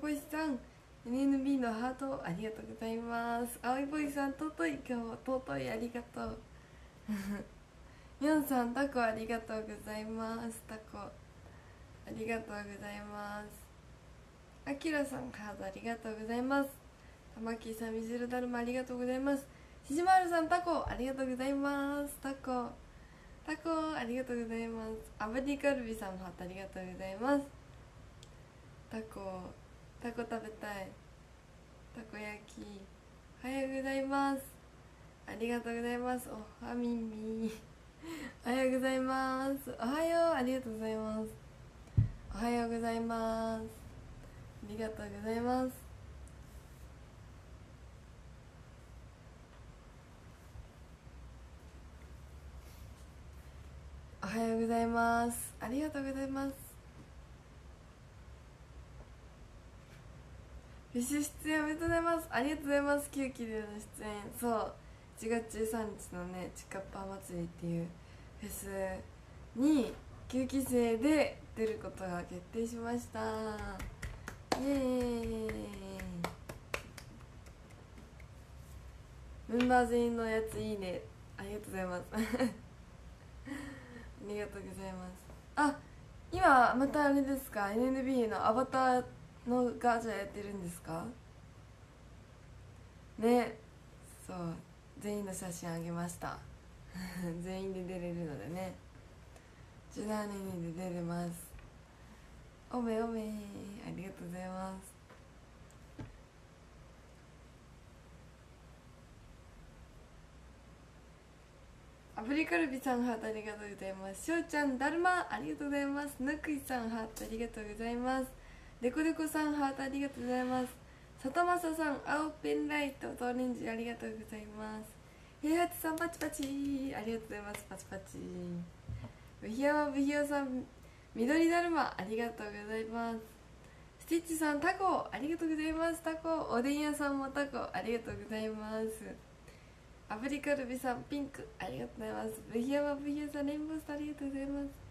こしさん NNB のハートありがとうございます。青いボイさん尊い今日も尊いありがとう。みょんさんタコありがとうございます。タコありがとうございます。あきらさんハートありがとうございます。玉木さんみずるだるまありがとうございます。しじまるさんタコありがとうございます。タコタコありがとうございます。アブディカルビさんもハートありがとうございます。タコタコ食べたい。たこ焼き。おはようございます。ありがとうございます。おはみみ。おはようございます。おはよう。ありがとうございます。おはようございます。ありがとうございます。おはようございます。ありがとうございます。フィッシュ出演おめでとうございます。ありがとうございます。9期での出演。そう。1月13日のね。チカッパー祭りっていうフェスに9期生で出ることが決定しました。イエーイ。メンバー全員のやついいね。ありがとうございます。ありがとうございます。あ今またあれですか。NNB のアバターのガチャやってるんですか？ねそう全員の写真あげました。全員で出れるのでね。17人で出れます。おめおめ。ありがとうございます。アフリカルビさんハートありがとうございます。しょうちゃんだるま。ありがとうございます。ぬくいさんハートありがとうございます。デコデコさんハートありがとうございます。里正さん青ペンライトとオレンジありがとうございます。平八さんパチパチ。ありがとうございますパチパチ。ブヒヤマブヒヤさん緑だるまありがとうございます。スティッチさんタコありがとうございます。タコおでん屋さんもタコありがとうございます。アフリカルビさんピンクありがとうございます。ブヒヤマブヒヤさんレインボースターありがとうございます。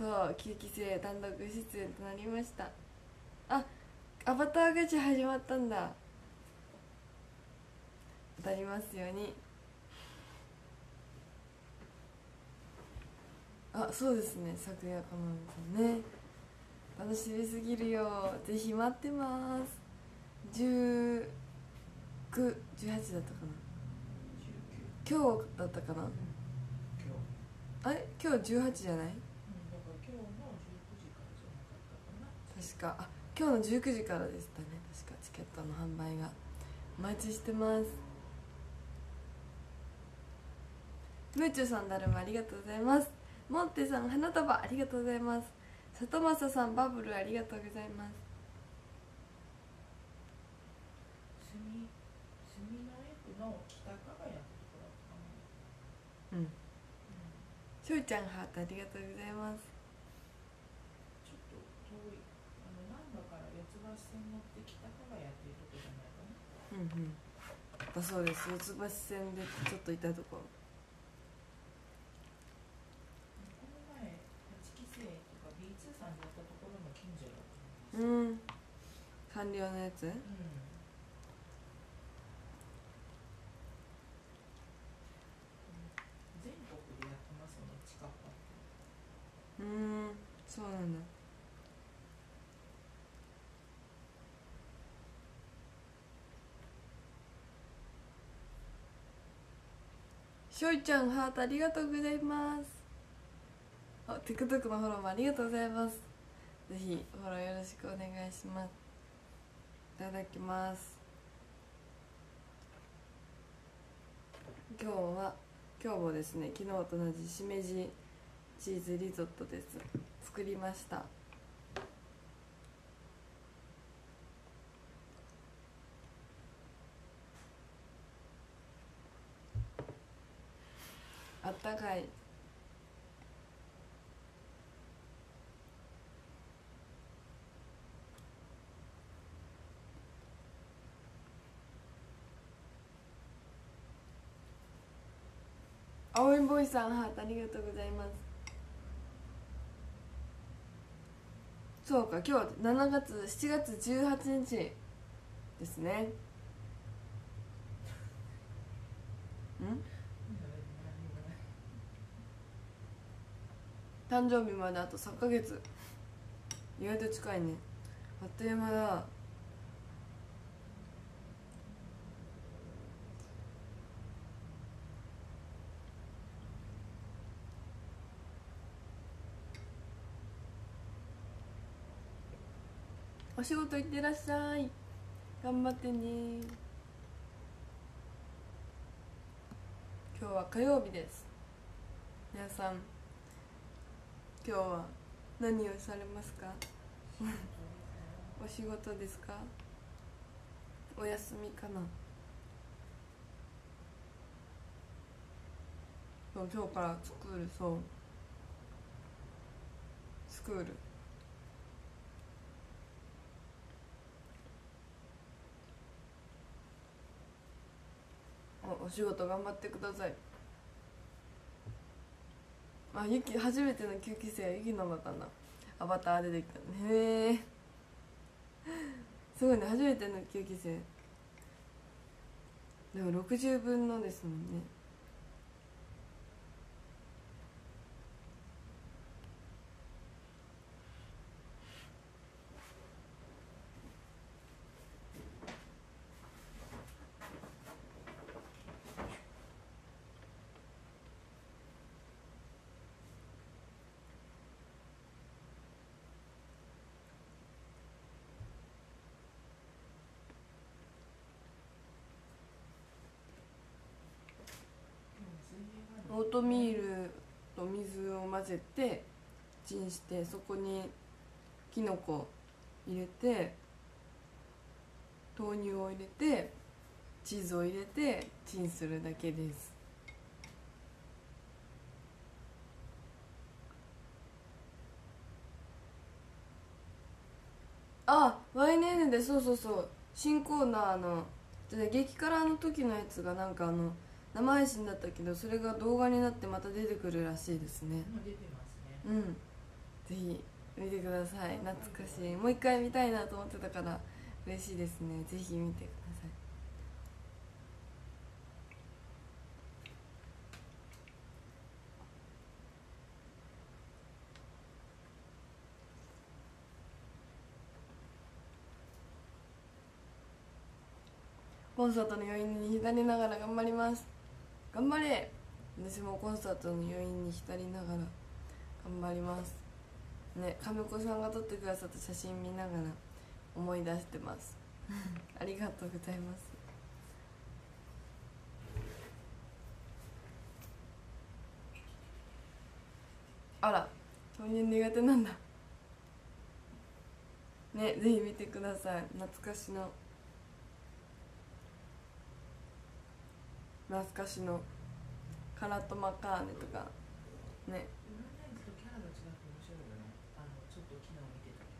そう9期生単独出演となりました。あアバターガチャ始まったんだ。当たりますように。あそうですね。昨夜かなさんね。楽しみすぎるよ。ぜひ待ってます。1918だったかな。今日だったかな。あれ？今日18じゃない？確か。あ今日の19時からでしたね。確かチケットの販売が。お待ちしてます。ムーチュさんだるまありがとうございます。モンテさん花束ありがとうございます。里正さんバブルありがとうございます。うん。しょうちゃんハートありがとうございますちょっと遠いあの難波から四つ橋線乗って北加賀屋っていうとこじゃないかなうんうん。だそうです。四つ橋線でちょっといたとこ。ろこの前8期生とか B2 さんでやったところの近所だったうん。サンリオのやつ？うん。うん。そうなんだしょいちゃんハートありがとうございます。あ TikTok のフォローもありがとうございます。ぜひフォローよろしくお願いします。いただきます。今日は今日もですね昨日と同じしめじチーズリゾットです。作りました。ったかい。青いボイさんハートありがとうございます。そうか今日7月7月18日ですねん誕生日まであと3ヶ月。意外と近いね。あっという間だ。お仕事行ってらっしゃい。頑張ってね。今日は火曜日です。皆さん今日は何をされますか？お仕事ですか？お休みかな？そう今日からスクールそう。スクール。おお仕事頑張ってください。あゆき初めての吸気生はゆきののかなアバター出てきた。へえすごいね。初めての吸気生。でも60分のですもんねオートミールと水を混ぜてチンしてそこにきのこ入れて豆乳を入れてチーズを入れてチンするだけです。あ YNN でそうそうそう新コーナーの激辛の時のやつがなんかあの生配信だったけどそれが動画になってまた出てくるらしいですね。出てますね。うん。ぜひ見てください。懐かしい。もう一回見たいなと思ってたから嬉しいですね。ぜひ見てください。コンサートの余韻に浸りながら頑張ります頑張れ。私もコンサートの余韻に浸りながら頑張ります。ね亀子さんが撮ってくださった写真見ながら思い出してます。ありがとうございます。あら豆乳苦手なんだ。ねぜひ見てください。懐かしの懐かしのカラットマカーネとかね。占い図とキャラが違って面白いよねあのちょっと昨日見てたけ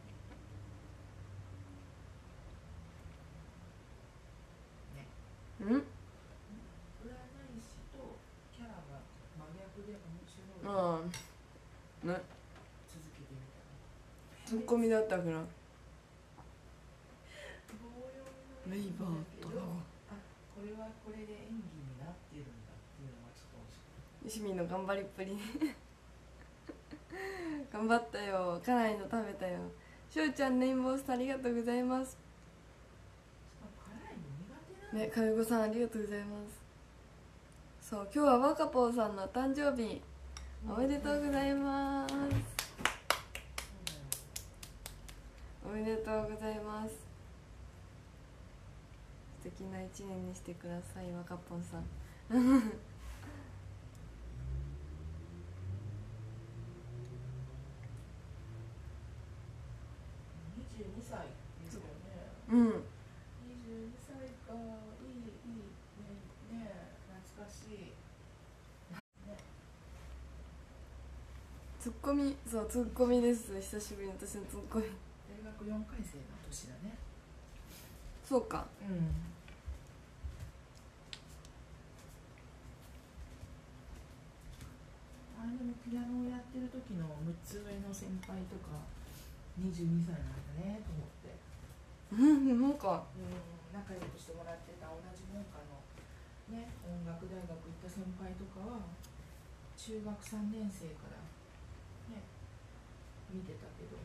どねうん？占い師とキャラが真逆で面白い、うん。ね。ツッコミだったから。レイバーとかあこれはこれで演技になってるんだっていうのがちょっと面白い。市民の頑張りっぷり。頑張ったよ。辛いの食べたよ。しょうちゃんレインボースターありがとうございます。ね金子さんありがとうございます。そう今日は若ぽーさんの誕生日。おめでとうございます。おめでとうございます素敵な一年にしてください若ぽんさん。22歳ですよね。うん。22歳かいいいいねね懐かしい。ツッコミそうツッコミです。久しぶりに私のツッコミ大学4回生の年だねそうか。うん。あれでもピアノをやってる時の6つ上の先輩とか22歳なんだねと思って。うんなんか。うん仲良くしてもらってた同じ門下のね音楽大学行った先輩とかは中学3年生からね見てたけど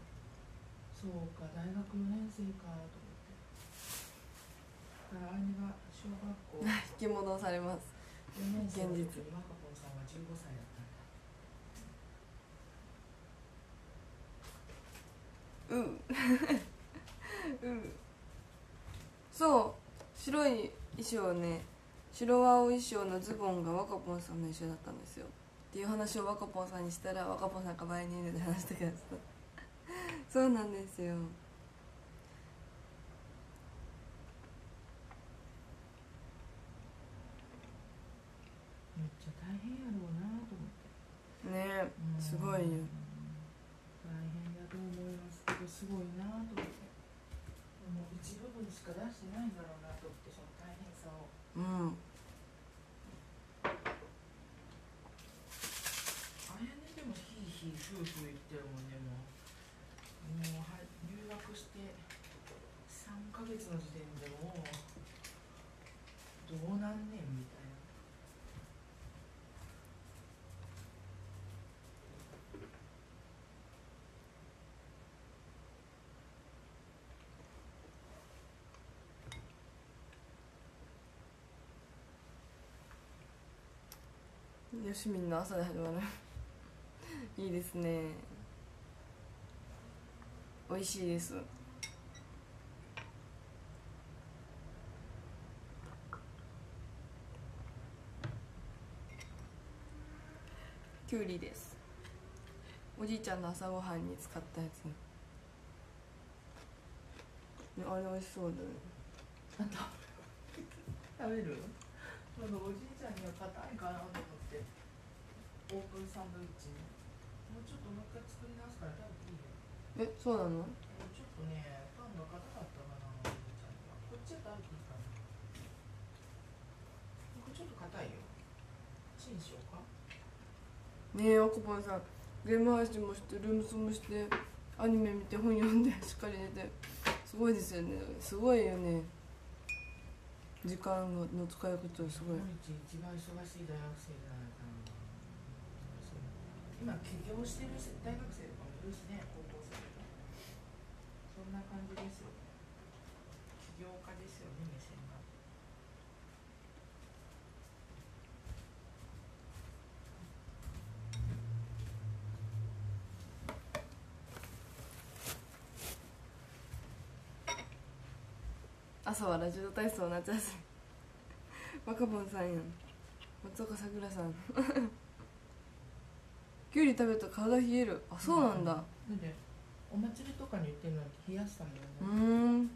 そうか大学4年生かとから姉が小学校。引き戻されます。4年生の時現実。にマカポンさんは15歳だった。んだうん。うん。そう。白い衣装ね。白青衣装のズボンが若ぽんさんの衣装だったんですよ。っていう話を若ぽんさんにしたら若ぽんさんがバイニールで話してくださった。そうなんですよめっちゃ大変やろうなと思ってねすごいよ大変だと思いますけどすごいなと思ってでも一部分しか出してないんだろうなと思ってその大変さをうんあやねでもひいひい夫婦言ってるもんねもうもうは留学して3ヶ月の時点でもどうなんねんみたいなよしみんな朝で始まる。いいですね。美味しいです。きゅうりです。おじいちゃんの朝ごはんに使ったやつ。ねあれ美味しそうだ食べる？なんかおじいちゃんには硬いかなと思って。オープンサンドイッチにもうちょっともう一回作り直すからいいよ。えそうなの？ちょっとねパンが硬かったかなおじいちゃんには。こっちやったらいいかなこれちょっと硬いよ。チンしようかねえ若葉さん。ゲーム配信もしてルームスもしてアニメ見て本読んで しっかり寝て。すごいですよね。すごいよね。時間の使い方すごい。一番忙しい大学生じゃないかなそう今起業してる大学生とかもいるしね高校生とか。そんな感じですよ。ね起業家ですよね目線が。朝はラジオ体操夏休み。若葉さんやん。松岡さくらさん。きゅうり食べると体冷える。あそうなんだ。なんでお祭りとかに売ってるのって冷やしたもんね、うーん。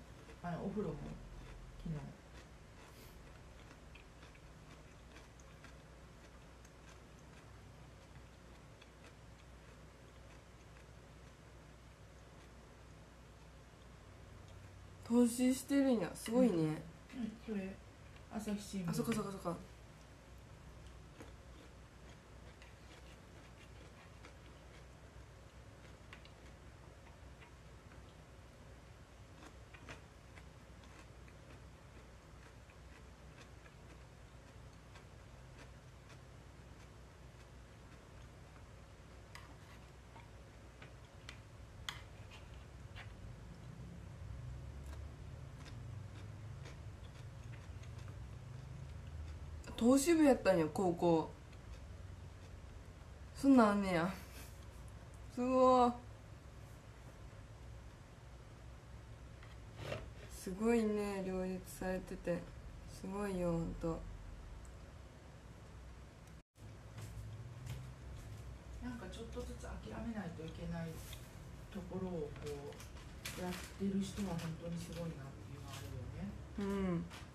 あのお風呂も昨日投資してるんや。すごいね、うん。それ朝日新聞。あそっかそっかそっか投資部やったんや高校。そんなんあんねや。すごい。すごいね両立されてて。すごいよほんと。なんかちょっとずつ諦めないといけないところをこうやってる人は本当にすごいなっていうのがあるよね。うん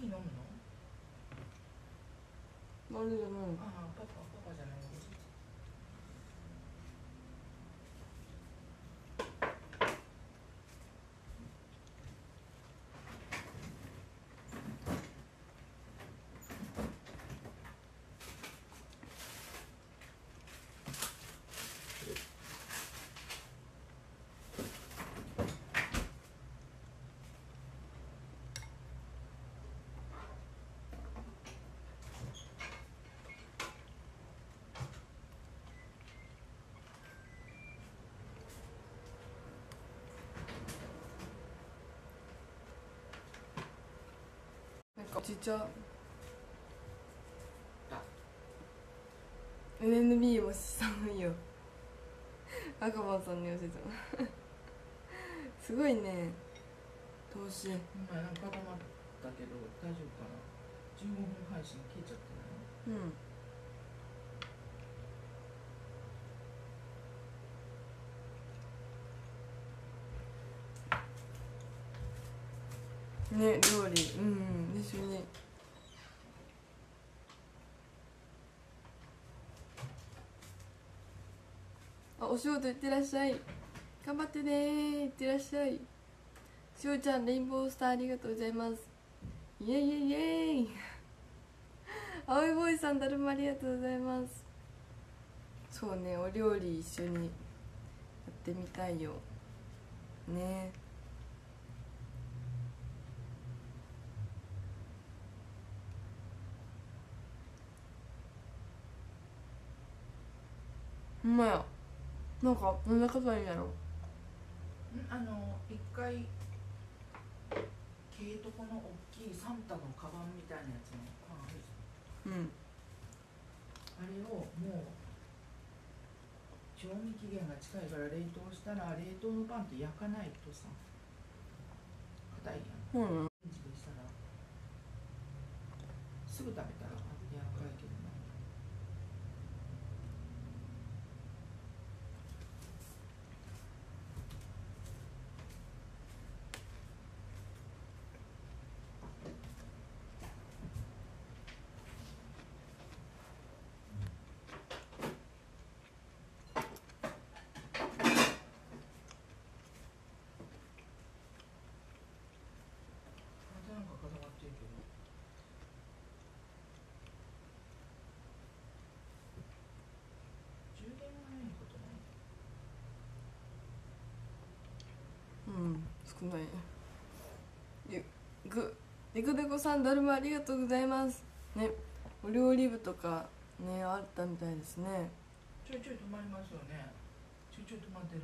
ーヒー飲むの？なんでじゃないのああパパパパじゃないのち茶 NNB も寒いよ赤羽さんに教えても。すごいね。投資。今なんか固まったけど大丈夫かな。15分配信消えちゃってないうん。ね料理。うんうん一緒にあお仕事行ってらっしゃい。頑張ってねー。行ってらっしゃい。しおちゃんレインボースターありがとうございます。イエイイエイイエイ。青いボーイさんだるまありがとうございます。そうねお料理一緒にやってみたいよ。ね。ほんまや。なんかどんな方いいんやろんあの一回軽とこの大きいサンタのカバンみたいなやつのパンあるじうん。ゃんあれをもう賞味期限が近いから冷凍したら冷凍のパンって焼かないとさ硬いやん。そうなの？レンジでしたらすぐ食べたら柔らかいけどなまたなんか固まってるけど充電がないことないうん少ないゆぐでこでこさんだるまありがとうございます。ねお料理部とかねあったみたいですね。ちょいちょい止まりますよね。ちょいちょい止まってる。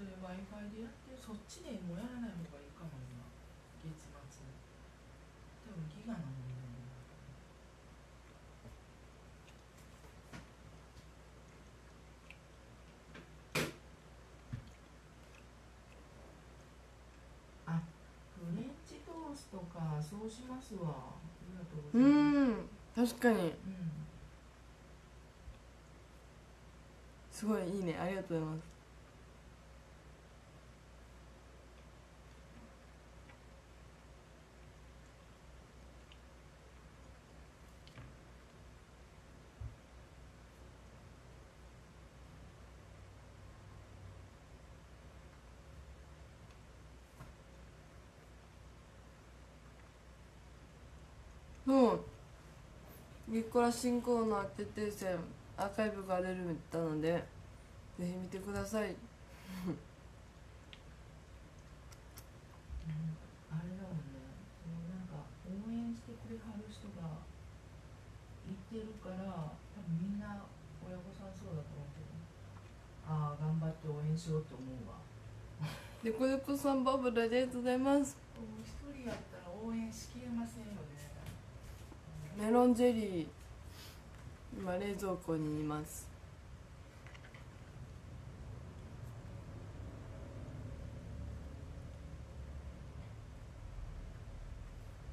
それ w i f i でやってそっちでもうやらない方がいいかも今月末多分ギガの問題になるあフレンチトースそうしますわ。ありがとうごうざいます。ん確かに。うん。すごいいいね。ありがとうございますそうリコラ新コーナー決定戦アーカイブが出るみたいなのでぜひ見てください。あれだもんね。そのなんか応援してくれはる人がいてるから多分みんな親御さんそうだと思うけど。ああ頑張って応援しようと思うわ。でこでこさんバブルありがとうございます。もう一人やったら応援しきれませんメロンジェリー今冷蔵庫にいます。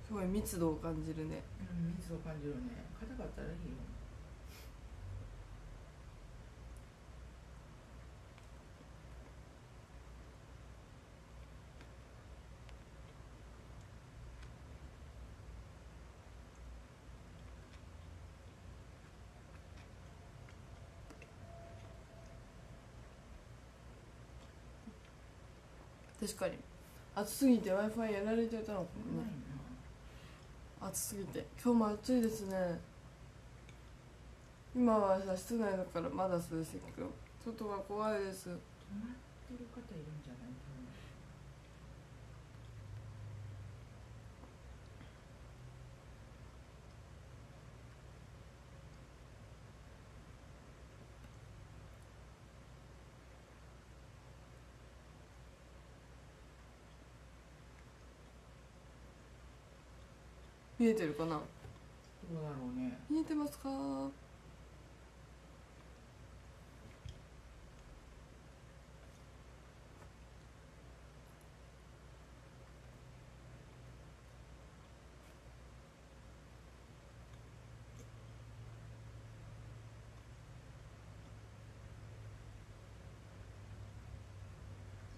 すごい密度を感じるね。うん密を感じるね。硬かったらいいよ。確かに。暑すぎて w i f i やられてたのかも暑すぎて。今日も暑いですね。今はさ室内だからまだ涼しいけど。外が怖いです。止まってる方いるんじゃないかな見えてるかな？どうだろうね。見えてますか？なん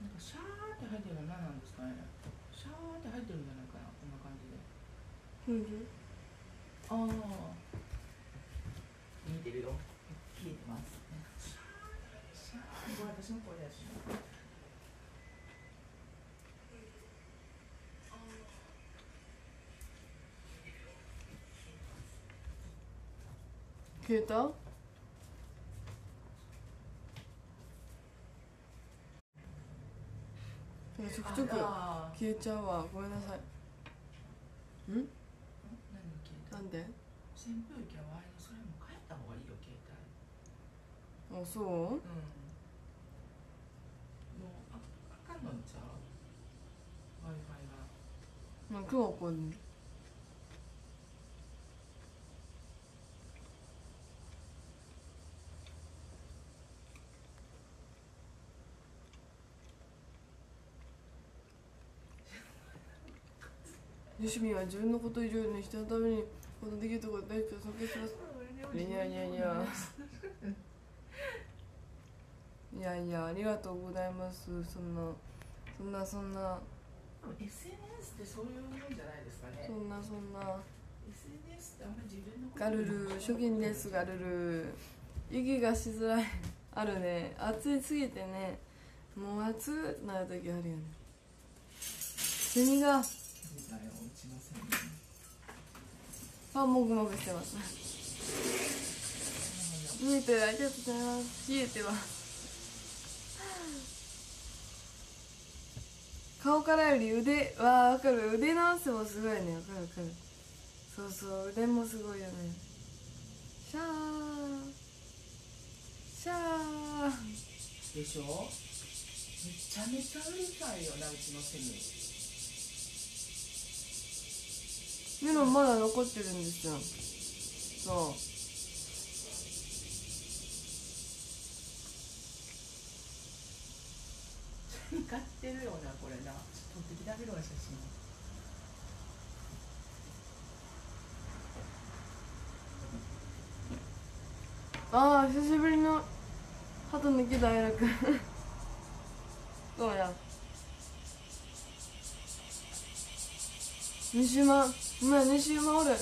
かシャーって入ってるのは何なんですかね。シャーって入ってるんじゃないかなこんな感じでうんああ見てるよ消えてますこれ私の声だし消えた？ちょくちょく消えちゃうわ。ごめんなさい。ん？なんで？扇風機はそれも変えた方がいいよ携帯。あそう？うん。もうああかんのん。ちゃう w i f i がなんか雲こん吉見は自分のこと以上に人のためにこのできるところ大事を尊敬します。いやいやいやいやいやありがとうございます。そんなそんなそんな。SNS ってそういうもんじゃないですかね。そんなそんな。SNS ってあんまり自分のことガルル初見ですガルル。息がしづらい。あるね。暑いすぎてね。もう暑くなる時あるよね。セミがあもぐもぐしてます。見えてるありがとうございます。冷えてます。顔からより腕はわかる。腕の汗もすごいね。わかるわかる。そうそう腕もすごいよね。シャー。シャー。でしょ？めちゃめちゃうるさいよなうちのセミ。メロンまだ残ってるんですよ。そセミ飼ってるよなこれな。撮ってきてあげ写真。うああ久しぶりの鳩の木大楽どうや西馬お前西馬おる。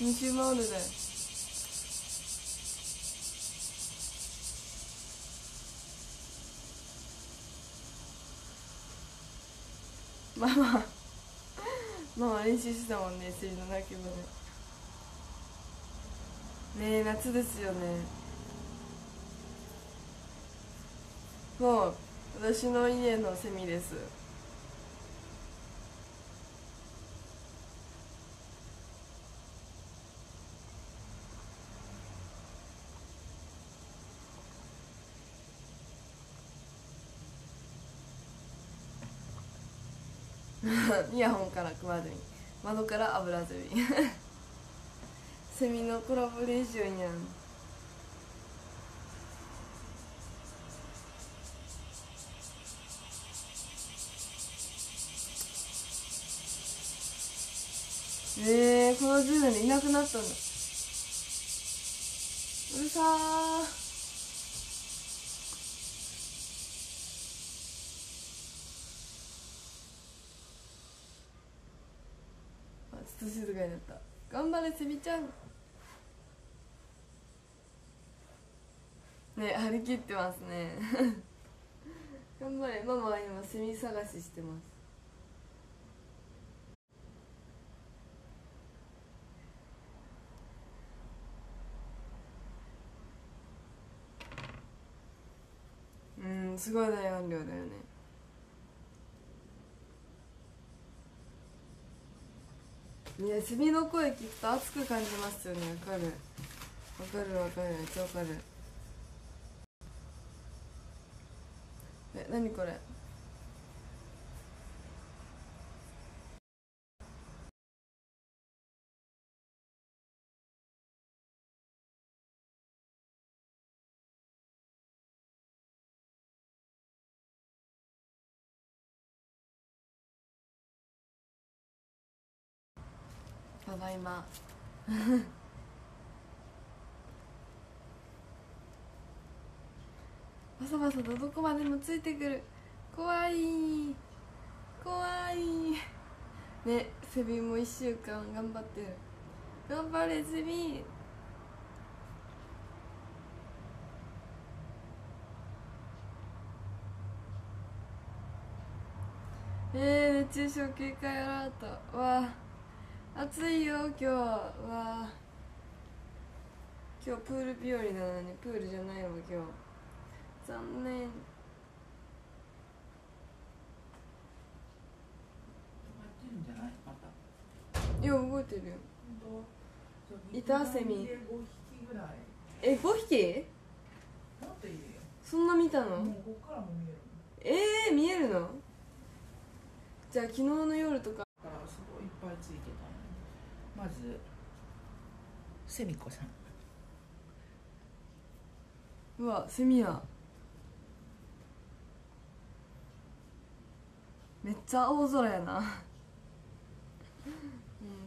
西馬おるで。まあまあ練習したもんねセリの鳴き声ねえ夏ですよね。そう私の家のセミです。イヤホンからクマゼミ。窓からアブラゼミ。セミのコラボレーションやんえー、この10年でいなくなったんだうるさーあちょっと静かになった。頑張れセミちゃん。ね張り切ってますね。頑張れ。ママは今セミ探ししてます。うんすごい大音量だよね。いやセミの声聞くと熱く感じますよね。わかる。わかるわかる。めっちゃわかる。え何これ？ただいま バサバサとどこまでもついてくる。怖い。怖い。ねセミも1週間頑張ってる。頑張れセミ。えー、熱中症警戒アラート。わあ。暑いよ今日わあ今日プール日和なのにプールじゃないわ今日。残念。いや動いてるよ。いたセミえ五5匹？そんな見たの？ええー、見えるの？じゃあ昨日の夜とか。すごいいっぱいついてた。まずセミコさん。うわセミや。めっちゃ青空やな。面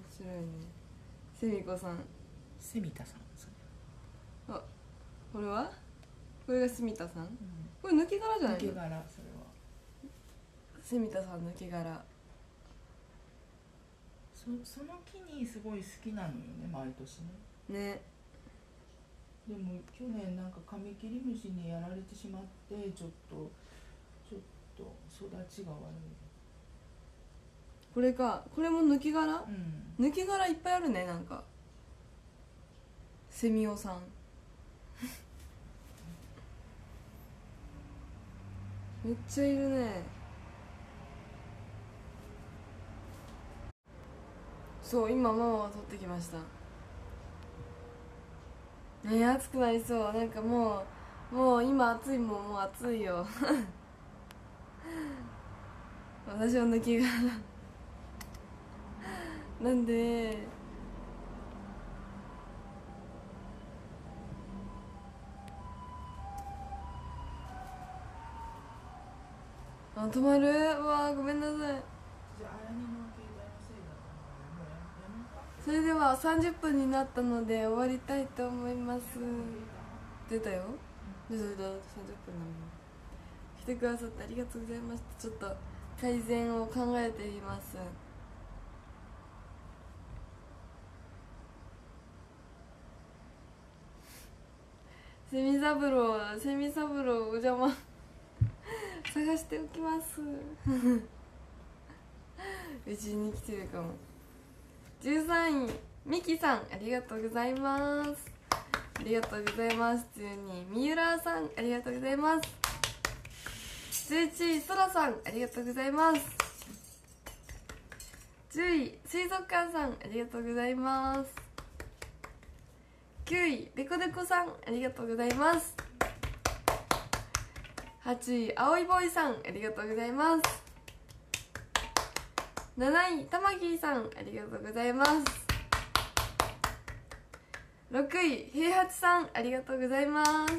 白いね。セミコさん。セミタさんそれこれは？これがスミタさん？うん。これ抜け殻じゃない抜けの殻それは。セミタさん抜け殻そその木にすごい好きなのよね毎年ね。ね。でも去年なんかカミキリムシにやられてしまってちょっとちょっと育ちが悪これかこれも抜け殻？いうん。抜け殻いっぱいあるねなんか。セミオさん。めっちゃいるねそう今ママが取ってきました。ねえ暑くなりそう。なんかもうもう今暑いもんもう暑いよ。私は抜け殻 なんであ止まる？うわごめんなさい。それでは30分になったので終わりたいと思います。出たよ。出た出た30分なのに来てくださってありがとうございました。ちょっと改善を考えています。セミ三郎セミ三郎お邪魔。探しておきます。うちに来てるかも13位ミキさんありがとうございます。ありがとうございます。12位三浦さんありがとうございます。11位そらさんありがとうございます。10位水族館さんありがとうございます。9位デコデコさんありがとうございます。8位青いボーイさんありがとうございます。7位たまきーさんありがとうございます。6位平八さんありがとうございます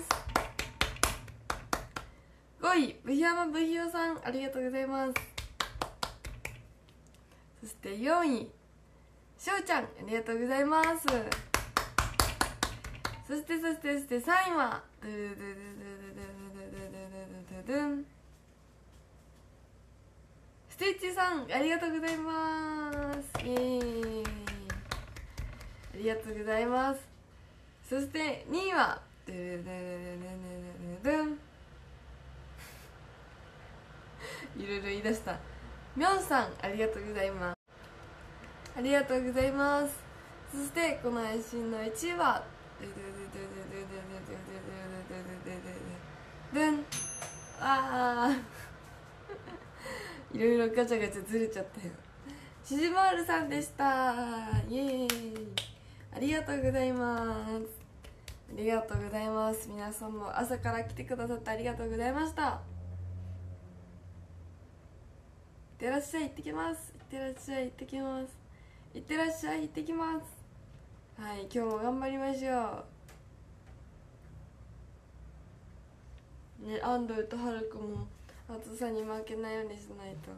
5位ブヒヤマブヒヨさんありがとうございます。そして4位しょうちゃんありがとうございます。そしてそしてそして3位はドゥルドゥルドゥルドゥルドゥルドゥルドゥルドゥステッチさんありがとうございます。イエーイ。ありがとうございます。そして2位はドゥルドゥルドゥルドゥンいろいろ言い出したみョんさんありがとうございますありがとうございますそしてこの配信の1位はドゥンああいろいろガチャガチャずれちゃったよ。しじまるさんでした。イエーイ。ありがとうございます。ありがとうございます。皆さんも朝から来てくださってありがとうございました。いってらっしゃい行ってきます。いってらっしゃい行ってきます。いってらっしゃい行ってきます。はい今日も頑張りましょう。ね安藤とはるくも暑さに負けないようにしないと。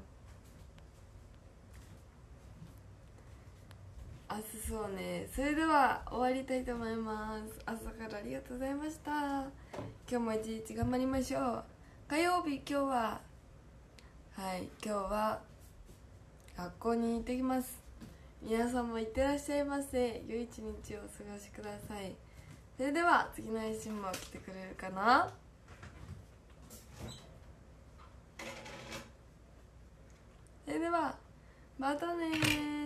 明日そうね。それでは終わりたいと思います。朝からありがとうございました。今日も一日頑張りましょう。火曜日今日ははい今日は学校に行ってきます。皆さんもいってらっしゃいませ。良い一日をお過ごしください。それでは次の配信も来てくれるかな？それではまたね